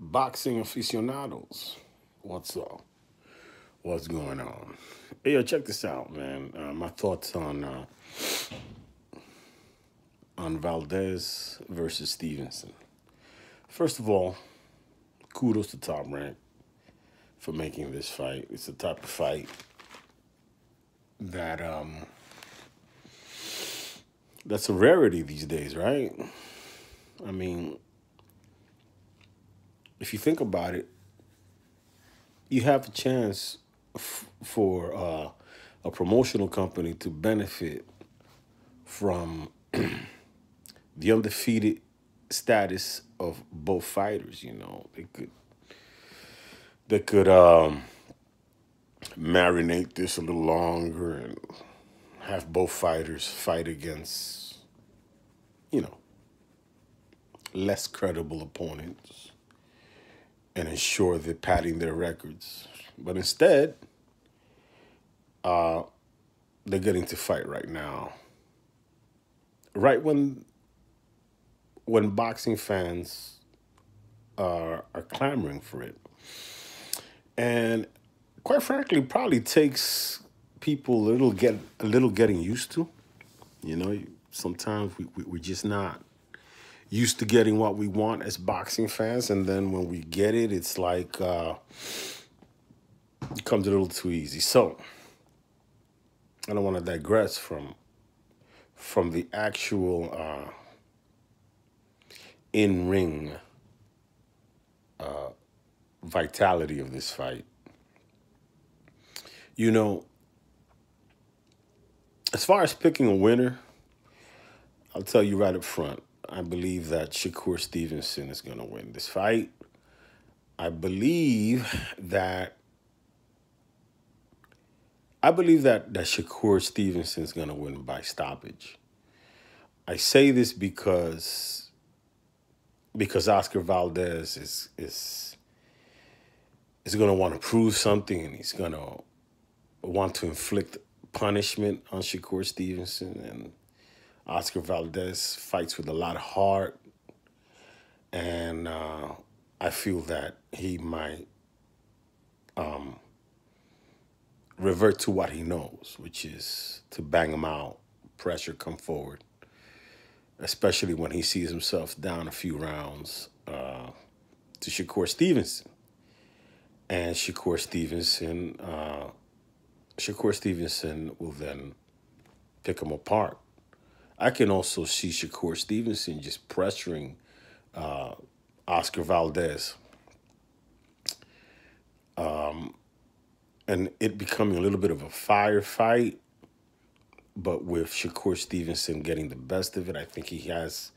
boxing aficionados. What's up? What's going on? Hey, yo, check this out, man. Uh, my thoughts on uh, on Valdez versus Stevenson. First of all, kudos to Top Rank for making this fight. It's the type of fight that um that's a rarity these days, right? I mean, if you think about it, you have a chance f- for uh, a promotional company to benefit from the undefeated status of both fighters. You know, they could they could um, marinate this a little longer and have both fighters fight against, you know, less credible opponents and ensure they're padding their records. But instead, uh, they're getting to fight right now. Right when when boxing fans are are clamoring for it. And quite frankly, probably takes people a little get a little getting used to. You know, sometimes we, we we're just not used to getting what we want as boxing fans, and then when we get it, it's like uh, it comes a little too easy. So I don't want to digress from from the actual uh, in ring uh, vitality of this fight. You know, as far as picking a winner, I'll tell you right up front. I believe that Shakur Stevenson is going to win this fight. I believe that I believe that that Shakur Stevenson is going to win by stoppage. I say this because because Oscar Valdez is is is going to want to prove something and he's going to want to inflict punishment on Shakur Stevenson and Oscar Valdez fights with a lot of heart, and uh, I feel that he might um, revert to what he knows, which is to bang him out, pressure come forward, especially when he sees himself down a few rounds uh, to Shakur Stevenson. And Shakur Stevenson, uh, Shakur Stevenson will then pick him apart I can also see Shakur Stevenson just pressuring uh, Oscar Valdez. Um, and it becoming a little bit of a firefight, but with Shakur Stevenson getting the best of it, I think he has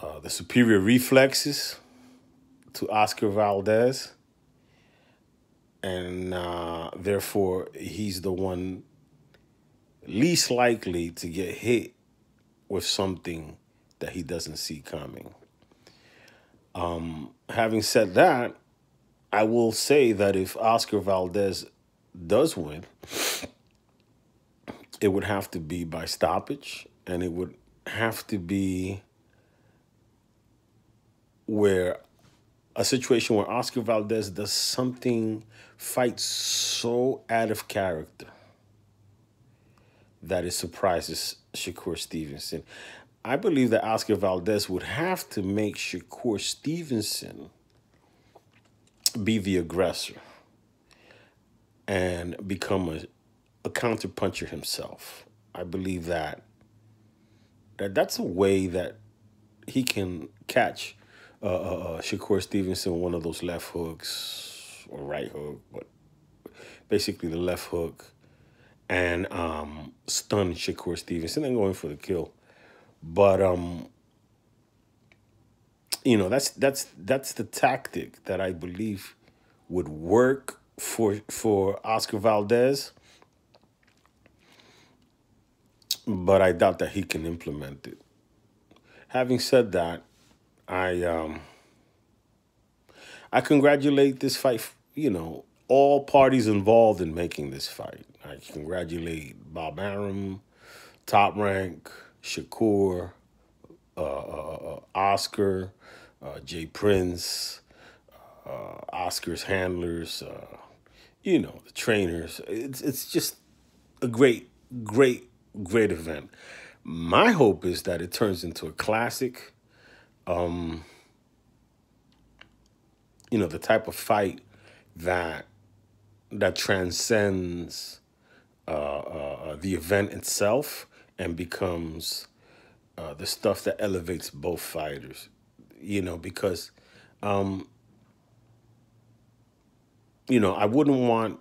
uh, the superior reflexes to Oscar Valdez. And uh, therefore, he's the one least likely to get hit with something that he doesn't see coming. Um, having said that, I will say that if Oscar Valdez does win, it would have to be by stoppage, and it would have to be where a situation where Oscar Valdez does something, fights so out of character that it surprises Shakur Stevenson. I believe that Oscar Valdez would have to make Shakur Stevenson be the aggressor and become a, a counterpuncher himself. I believe that, that that's a way that he can catch uh, uh, uh, Shakur Stevenson one of those left hooks or right hook, but basically the left hook and um, stun Shakur Stevenson and going for the kill. But um, you know that's that's that's the tactic that I believe would work for for Oscar Valdez. But I doubt that he can implement it. Having said that, I um I congratulate this fight, you know, all parties involved in making this fight. I congratulate Bob Arum, Top Rank, Shakur, uh, uh, uh, Oscar, uh, Jay Prince, uh, Oscar's handlers, you know, the trainers. It's it's just a great, great, great event. My hope is that it turns into a classic. Um, you know, the type of fight that that transcends uh, uh, the event itself and becomes uh, the stuff that elevates both fighters. You know, because, um, you know, I wouldn't want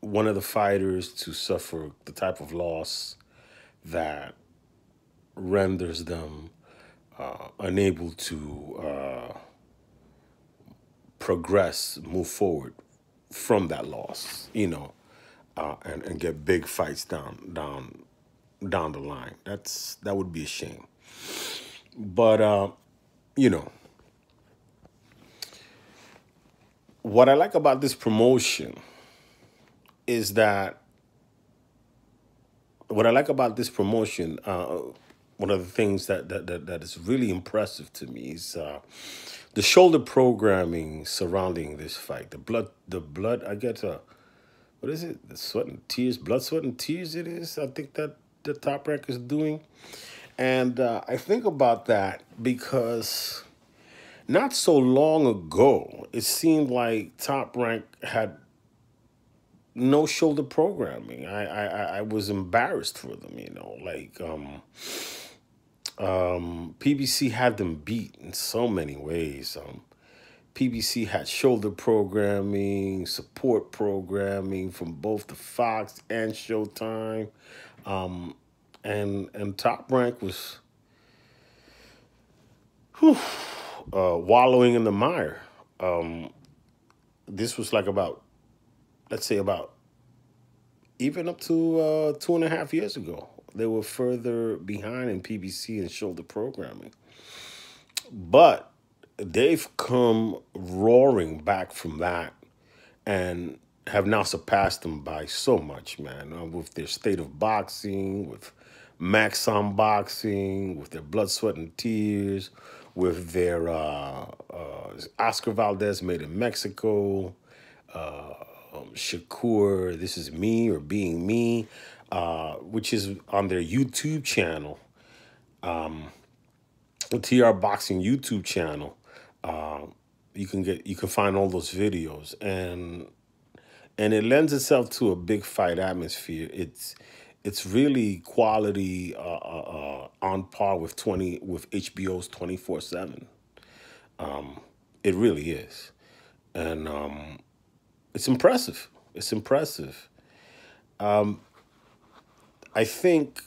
one of the fighters to suffer the type of loss that renders them uh, unable to uh, progress, move forward from that loss, you know, uh, and and get big fights down down down the line. That's that would be a shame. But uh, you know, what I like about this promotion is that what I like about this promotion, uh, one of the things that, that that that is really impressive to me is uh, the shoulder programming surrounding this fight. The blood, the blood. I get a, what is it? The sweat and tears, blood, sweat and tears. It is. I think that the top rank is doing, and uh, I think about that because not so long ago, it seemed like Top Rank had no shoulder programming. I I I was embarrassed for them, you know, like um um PBC had them beat in so many ways. Um PBC had shoulder programming, support programming from both the Fox and Showtime. Um and and Top Rank was whew, uh, wallowing in the mire. Um, this was like about let's say about even up to uh, two and a half years ago. They were further behind in PBC and shoulder programming. But they've come roaring back from that and have now surpassed them by so much, man. Uh, with their state of boxing, with Max on Boxing, with their blood, sweat, and tears, with their uh, uh, Oscar Valdez made in Mexico, uh, um, Shakur, This Is Me or Being Me, uh, which is on their YouTube channel, um, the TR Boxing YouTube channel. Uh, you can get you can find all those videos and and it lends itself to a big fight atmosphere. It's it's really quality uh, uh, uh on par with twenty with HBO's twenty four seven. Um, it really is, and um, it's impressive. It's impressive. Um, I think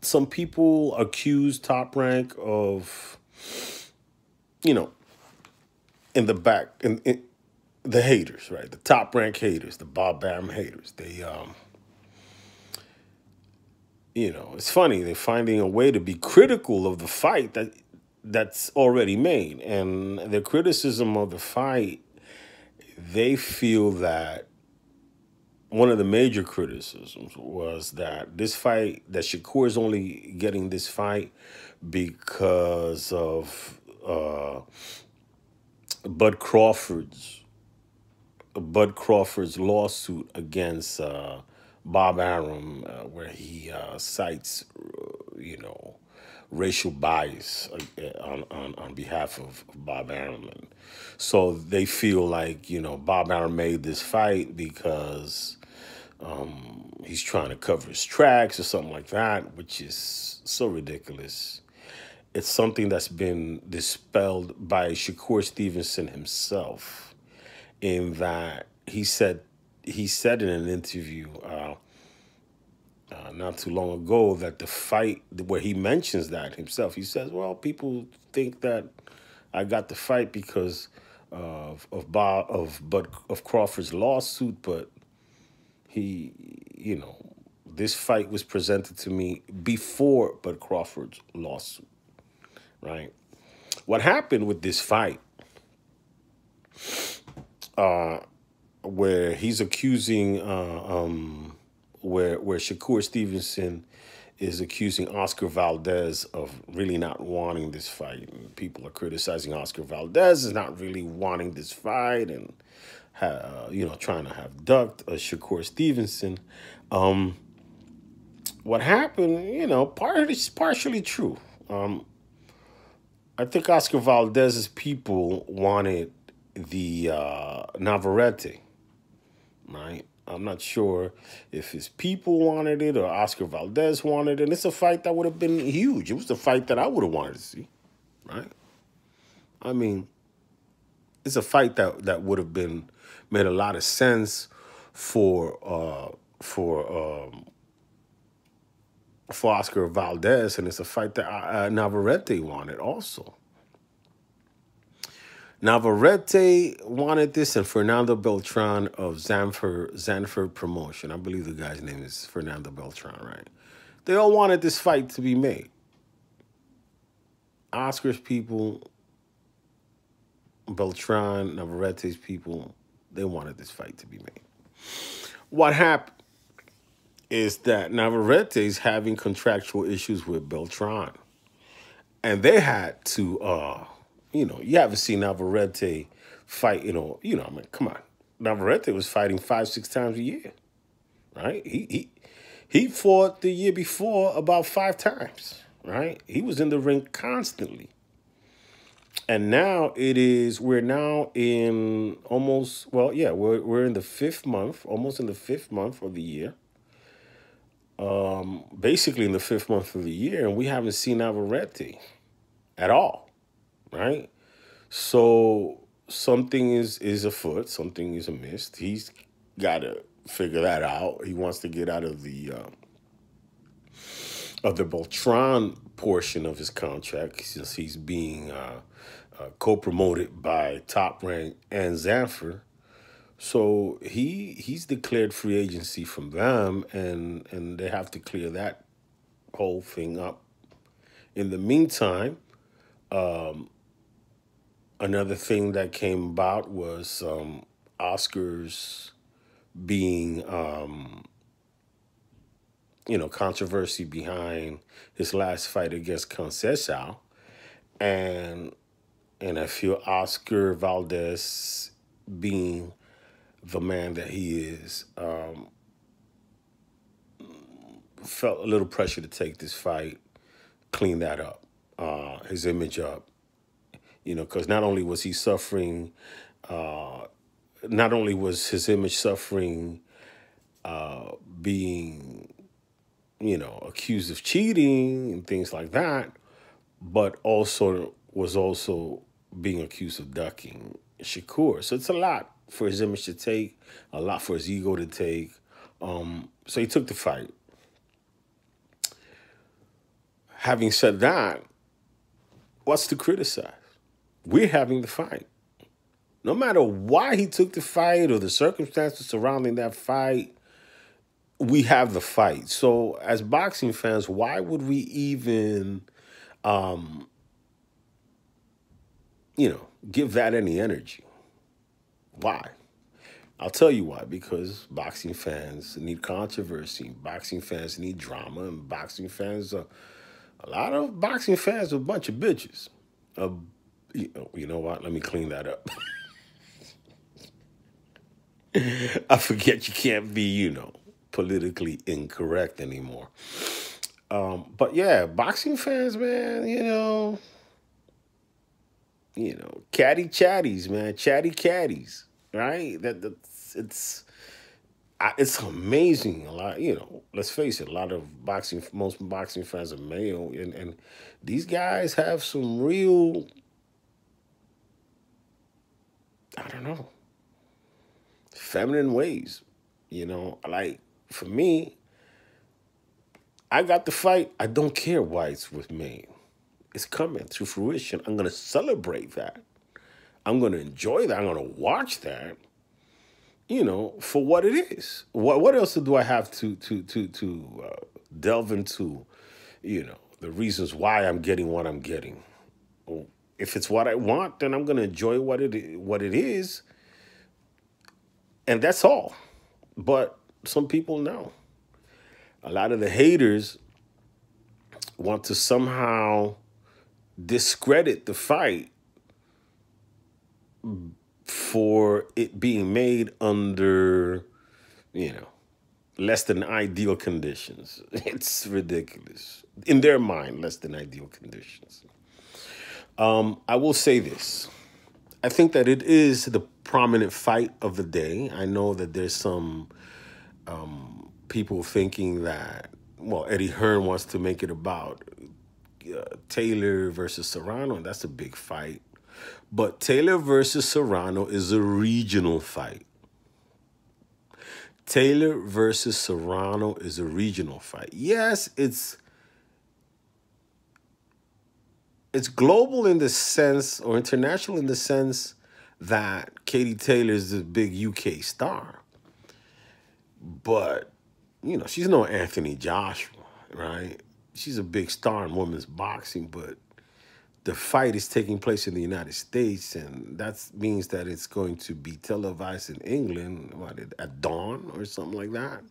some people accuse Top Rank of, you know, in the back, in, in the haters, right? The Top Rank haters, the Bob Bam haters. They, um, you know, it's funny. They're finding a way to be critical of the fight that that's already made, and their criticism of the fight they feel that one of the major criticisms was that this fight, that Shakur is only getting this fight because of uh, Bud Crawford's Bud Crawford's lawsuit against uh, Bob Arum, uh, where he uh, cites, uh, you know, racial bias uh, on, on, on behalf of Bob Arum. And so they feel like, you know, Bob Arum made this fight because um, he's trying to cover his tracks or something like that, which is so ridiculous. It's something that's been dispelled by Shakur Stevenson himself in that he said he said in an interview uh, uh, not too long ago that the fight where he mentions that himself, he says, "Well, people think that I got the fight because of of Bob of Bud of Crawford's lawsuit, but he, you know, this fight was presented to me before Bud Crawford's lawsuit, right? What happened with this fight? Uh, where he's accusing uh, um, where where Shakur Stevenson is accusing Oscar Valdez of really not wanting this fight. And people are criticizing Oscar Valdez as not really wanting this fight and, uh, you know, trying to have ducked uh, Shakur Stevenson. Um, what happened, you know, part is partially true. Um, I think Oscar Valdez's people wanted the uh, Navarrete, right? I'm not sure if his people wanted it or Oscar Valdez wanted it. And it's a fight that would have been huge. It was the fight that I would have wanted to see, right? I mean, it's a fight that that would have been made a lot of sense for uh, for um, for Oscar Valdez, and it's a fight that uh, Navarrete wanted also. Navarrete wanted this, and Fernando Beltran of Zanfer Zanfer Promotion. I believe the guy's name is Fernando Beltran, right? They all wanted this fight to be made. Oscar's people, Beltran, Navarrete's people, they wanted this fight to be made. What happened is that Navarrete is having contractual issues with Beltran. And they had to uh you know, you haven't seen Navarrete fight, you know, you know, I mean, come on. Navarrete was fighting five, six times a year. Right? He he he fought the year before about five times, right? He was in the ring constantly. And now it is we're now in almost well, yeah, we're we're in the fifth month, almost in the fifth month of the year. Um, basically in the fifth month of the year, and we haven't seen Navarrete at all right? So something is is afoot, something is amiss. He's got to figure that out. He wants to get out of the uh, of the Beltran portion of his contract since he's being uh, uh, co-promoted by Top Rank and Zanfer. So he he's declared free agency from them, and and they have to clear that whole thing up. In the meantime, um, another thing that came about was um, Oscars being, um, you know, controversy behind his last fight against Conceição. And and I feel Oscar Valdez being the man that he is, um, felt a little pressure to take this fight, clean that up, uh, his image up, you know, because not only was he suffering, uh, not only was his image suffering, uh, being, you know, accused of cheating and things like that, but also was also being accused of ducking Shakur. So it's a lot for his image to take, a lot for his ego to take. Um, so he took the fight. Having said that, what's to criticize? we're having the fight. No matter why he took the fight or the circumstances surrounding that fight, we have the fight. So, as boxing fans, why would we even, um, you know, give that any energy? Why? I'll tell you why. Because boxing fans need controversy, boxing fans need drama, and boxing fans are a lot of boxing fans are a bunch of bitches. A you know what? Let me clean that up. I forget you can't be, you know, politically incorrect anymore. Um, but yeah, boxing fans, man, you know, you know, catty chatties, man, chatty catties, right? That that's it's it's amazing. A lot, you know. Let's face it. A lot of boxing, most boxing fans are male, and and these guys have some real I don't know, feminine ways. You know, like for me, I got the fight. I don't care why it's with me. It's coming to fruition. I'm going to celebrate that. I'm going to enjoy that. I'm going to watch that. You know, for what it is. What what else do I have to to to to uh, delve into? You know, the reasons why I'm getting what I'm getting if it's what I want, then I'm going to enjoy what it what it is, and that's all. But some people know. A lot of the haters want to somehow discredit the fight for it being made under, you know, less than ideal conditions. It's ridiculous. In their mind, less than ideal conditions. Um, I will say this. I think that it is the prominent fight of the day. I know that there's some um, people thinking that, well, Eddie Hearn wants to make it about uh, Taylor versus Serrano, and that's a big fight. But Taylor versus Serrano is a regional fight. Taylor versus Serrano is a regional fight. Yes, it's it's global in the sense or international in the sense that Katie Taylor is the big UK star. But, you know, she's no Anthony Joshua, right? She's a big star in women's boxing, but the fight is taking place in the United States, and that means that it's going to be televised in England what, at dawn or something like that.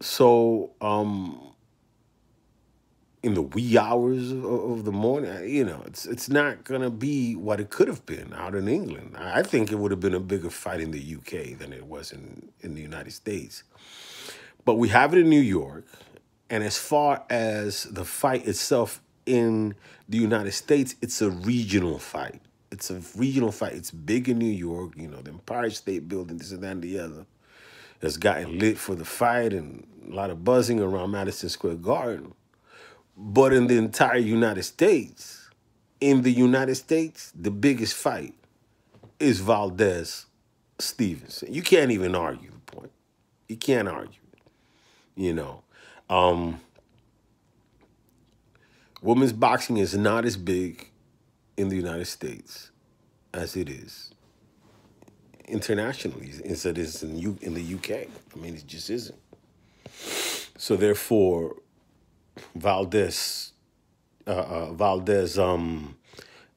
So, um, in the wee hours of, of the morning. You know, it's it's not gonna be what it could have been out in England. I think it would have been a bigger fight in the UK than it was in in the United States. But we have it in New York, and as far as the fight itself in the United States, it's a regional fight. It's a regional fight. It's big in New York. You know, the Empire State Building, this and that and the other, has gotten lit for the fight, and a lot of buzzing around Madison Square Garden. But in the entire United States, in the United States, the biggest fight is Valdez Stevenson. You can't even argue the point. You can't argue it. You know. Um, women's boxing is not as big in the United States as it is internationally as it is in, U in the UK. I mean, it just isn't. So therefore, Valdez, uh, uh, Valdez, um,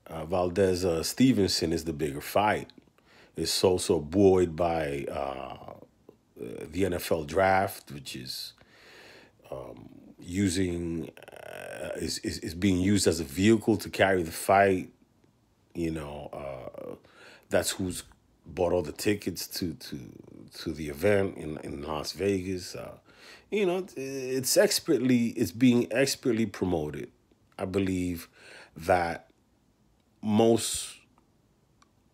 uh, Valdez uh, Stevenson is the bigger fight. It's also buoyed by uh, the NFL draft, which is um, using uh, is, is is being used as a vehicle to carry the fight. You know, that's who's bought all the tickets to to to the event in in Las Vegas. Uh, you know, it's expertly, it's being expertly promoted. I believe that most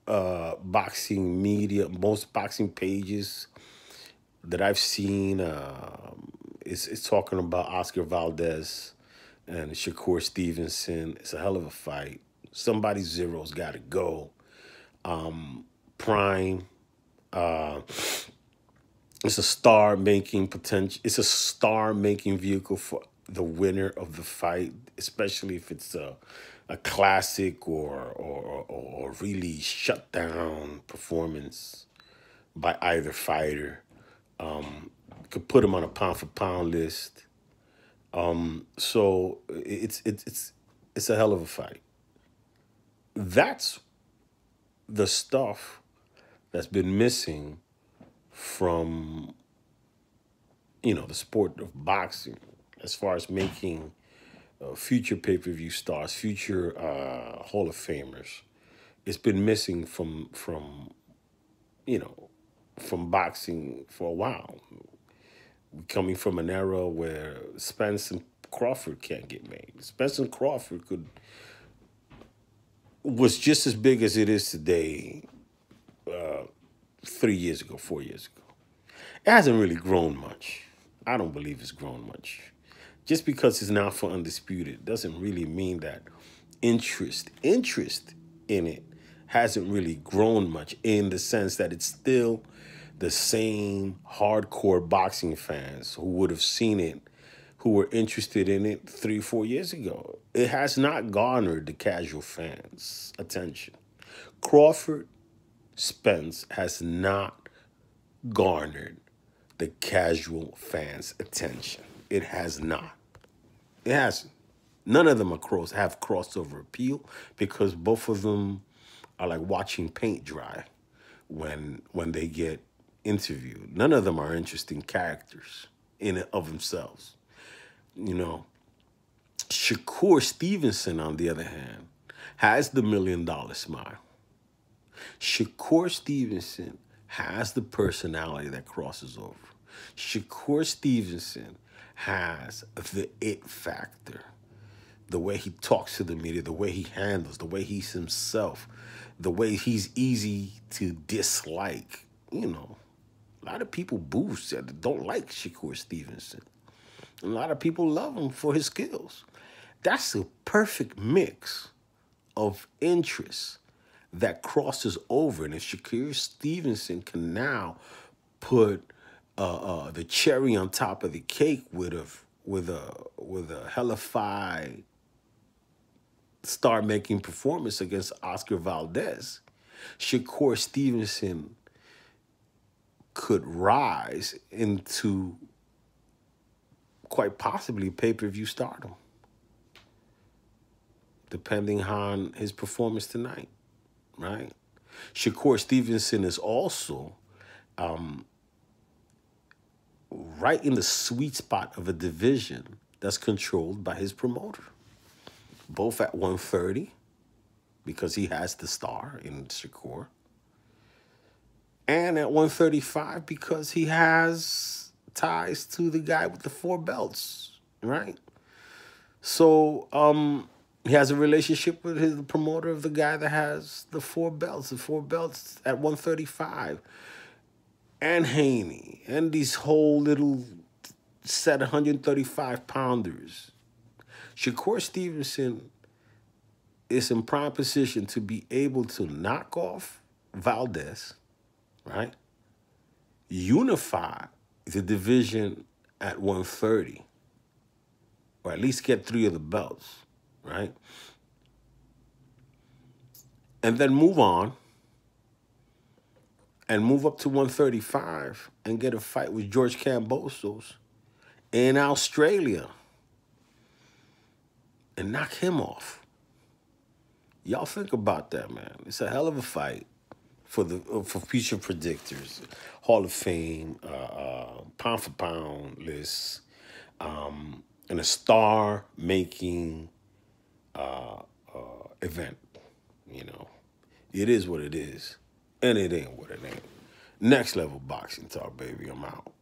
uh, boxing media, most boxing pages that I've seen uh, is, is talking about Oscar Valdez and Shakur Stevenson. It's a hell of a fight. Somebody zero's got to go. Um, Prime. Uh, it's a star making potential. It's a star making vehicle for the winner of the fight, especially if it's a a classic or or or really shut down performance by either fighter. Um, could put them on a pound for pound list. Um, so it's it's it's it's a hell of a fight. That's the stuff that's been missing from you know the sport of boxing as far as making uh, future pay-per-view stars future uh, hall of famers it's been missing from from you know from boxing for a while coming from an era where spence and crawford can't get made spence and crawford could was just as big as it is today uh, three years ago, four years ago. It hasn't really grown much. I don't believe it's grown much. Just because it's now for undisputed doesn't really mean that interest, interest in it hasn't really grown much in the sense that it's still the same hardcore boxing fans who would have seen it, who were interested in it three, four years ago. It has not garnered the casual fans' attention. Crawford Spence has not garnered the casual fans' attention. It has not. It hasn't. None of them are cross have crossover appeal because both of them are like watching paint dry when when they get interviewed. None of them are interesting characters in of themselves. You know, Shakur Stevenson, on the other hand, has the million dollar smile. Shakur Stevenson has the personality that crosses over. Shakur Stevenson has the it factor. The way he talks to the media, the way he handles, the way he's himself, the way he's easy to dislike. You know, a lot of people boo said don't like Shakur Stevenson. A lot of people love him for his skills. That's a perfect mix of interests that crosses over. And if Shakur Stevenson can now put uh, uh, the cherry on top of the cake with a with a with a hellified star making performance against Oscar Valdez, Shakur Stevenson could rise into quite possibly pay-per-view stardom depending on his performance tonight right Shakur Stevenson is also um, right in the sweet spot of a division that's controlled by his promoter. Both at 130, because he has the star in Shakur. And at 135, because he has ties to the guy with the four belts, right? So um, he has a relationship with his the promoter of the guy that has the four belts, the four belts at 135 and Haney and these whole little set 135 pounders. Shakur Stevenson is in prime position to be able to knock off Valdez, right? Unify the division at 130, or at least get three of the belts, right? And then move on and move up to 135 and get a fight with George Kambosos in Australia and knock him off. Y'all think about that, man. It's a hell of a fight for the uh, for future predictors, Hall of Fame, uh, uh, pound for pound list, um, and a star-making uh, uh, event. You know, it is what it is. And it ain't what it ain't. Next level boxing talk, baby. I'm out.